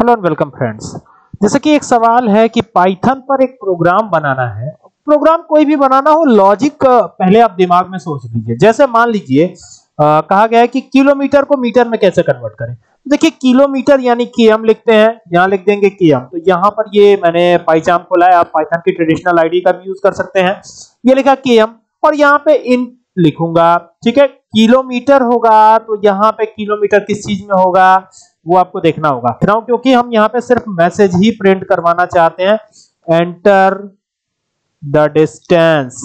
Hello and welcome friends. जैसे कि एक सवाल है कि पाइथन पर एक प्रोग्राम बनाना है। प्रोग्राम कोई भी बनाना हो, लॉजिक पहले आप दिमाग में सोच लीजिए। जैसे मान लीजिए कहा गया है कि किलोमीटर को मीटर में कैसे कन्वर्ट करें? देखिए, किलोमीटर यानी केएम लिखते हैं, यहाँ लिख देंगे केएम तो यहाँ पर ये मैंने पाइचाम खोला है, आप पाइथन की ट्रेडिशनल आईडी का भी यूज़ कर सकते हैं। ये लिखा केएम और यहाँ पे इन लिखूँगा, ठीक है? किलोमीटर होगा तो यहाँ पे किलोमीटर किस चीज़ में होगा? वो आपको देखना होगा। क्योंकि हम यहाँ पे सिर्फ़ मैसेज ही प्रिंट करवाना चाहते हैं। एंटर द डिस्टेंस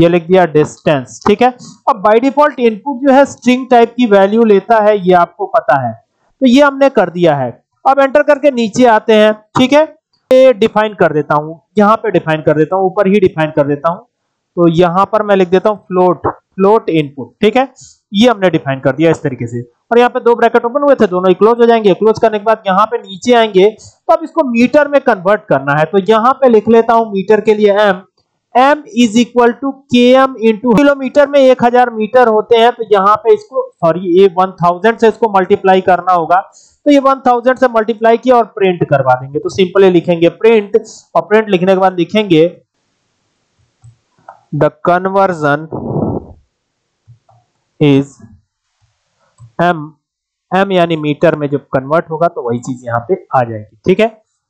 ये लिख दिया डिस्टेंस ठीक है? अब बाय डिफ़ॉल्ट इनपुट जो है स्ट्रिंग टाइप की वैल्यू लेता है, ये आपको पता है। तो ये हमने कर दिया है। अब एंटर करके नीचे आते हैं, ठीक है? ये डिफाइन कर देता हूँ। यहाँ पे डिफाइन कर देता हूँ, ऊपर ही डिफाइन कर देता हूँ। तो यहाँ पर मैं लिख देता हूँ फ्लोट फ्लोट इनपुट ठीक है? ये हमने डिफाइन कर दिया इस तरीके से। और यहाँ पे दो ब्रैकेट ओपन हुए थे, दोनों क्लोज हो जाएँगे। क्लोज करने के बाद यहाँ पे नीचे आएँगे। तो अब इसको मीटर में कन्वर्ट करना है। तो यहाँ पे लिख लेता हूँ मीटर के लिए M m is equal to K M into kilometre में एक हज़ार मीटर होते हैं। तो यहाँ पे इसको सॉरी ये वन थाउज़ेंड से इसको मल्टीप्लाई करना होगा। तो ये वन थाउज़ेंड से मल्टीप्लाई किया और प्रिंट करवा देंगे। तो सिंपली लिखेंगे प्रिंट और प्रिंट लिखने के बाद लिखेंगे the conversion is M M यानी मीटर में जब कन्वर्ट होगा तो वही चीज़ यहाँ पे आ जाएगी। ठीक है?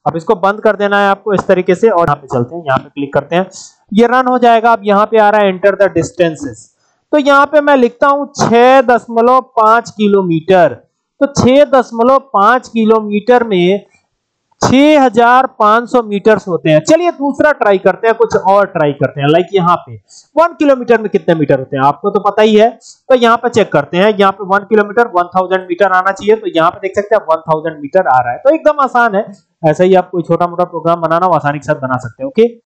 अब इसको बंद कर देना है आपको इस तरीके से और यहाँ पे चलते हैं, यहाँ पे क्लिक करते हैं। ये रन हो जाएगा। अब यहाँ पे आ रहा है एंटर द डिस्टेंसेस तो यहाँ पे मैं लिखता हूँ छह दशमलव पाँच किलोमीटर। तो छह दशमलव पाँच किलोमीटर में 6500 मीटर्स होते हैं। चलिए दूसरा ट्राई करते हैं, कुछ और ट्राई करते हैं। लाइक यहाँ पे, वन किलोमीटर में कितने मीटर होते हैं? आपको तो पता ही है। तो यहाँ पे चेक करते हैं, यहाँ पे one kilometre, one thousand metre आना चाहिए। तो यहाँ पे देख सकते हैं वन थाउज़ेंड मीटर आ रहा है। तो एकदम आसान है। ऐसा ही आप कोई छोटा मोटा प्रोग्राम बनाना आसानी के साथ बना सकते हैं ओके